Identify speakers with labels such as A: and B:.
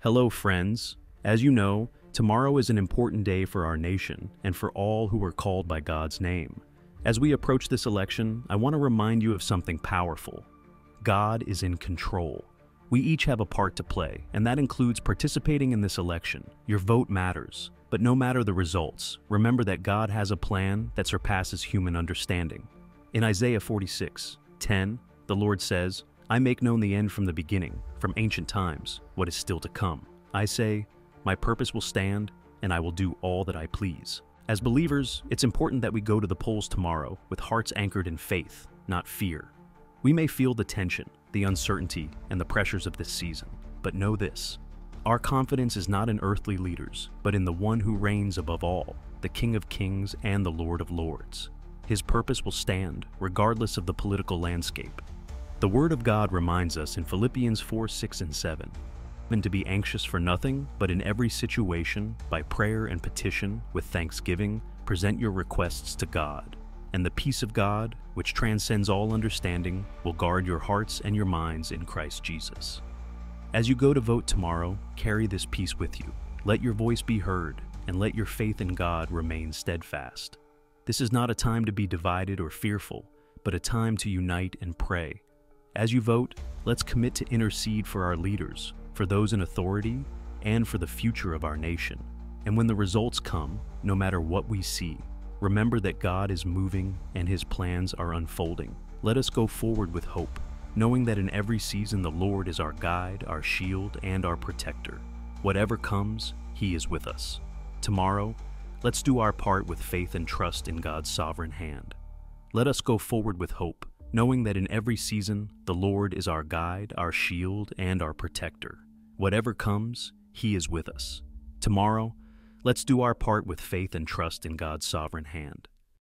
A: Hello, friends. As you know, tomorrow is an important day for our nation and for all who are called by God's name. As we approach this election, I want to remind you of something powerful. God is in control. We each have a part to play, and that includes participating in this election. Your vote matters. But no matter the results, remember that God has a plan that surpasses human understanding. In Isaiah 46, 10, the Lord says, I make known the end from the beginning, from ancient times, what is still to come. I say, My purpose will stand, and I will do all that I please. As believers, it's important that we go to the polls tomorrow with hearts anchored in faith, not fear. We may feel the tension, the uncertainty, and the pressures of this season, but know this our confidence is not in earthly leaders, but in the one who reigns above all, the King of kings and the Lord of lords. His purpose will stand, regardless of the political landscape. The Word of God reminds us in Philippians 4 6 and 7 and to be anxious for nothing, but in every situation, by prayer and petition, with thanksgiving, present your requests to God. And the peace of God, which transcends all understanding, will guard your hearts and your minds in Christ Jesus. As you go to vote tomorrow, carry this peace with you. Let your voice be heard, and let your faith in God remain steadfast. This is not a time to be divided or fearful, but a time to unite and pray. As you vote, let's commit to intercede for our leaders, for those in authority, and for the future of our nation. And when the results come, no matter what we see, remember that God is moving and His plans are unfolding. Let us go forward with hope, knowing that in every season the Lord is our guide, our shield, and our protector. Whatever comes, He is with us. Tomorrow, let's do our part with faith and trust in God's sovereign hand. Let us go forward with hope, knowing that in every season the Lord is our guide, our shield, and our protector. Whatever comes, He is with us. Tomorrow, let's do our part with faith and trust in God's sovereign hand.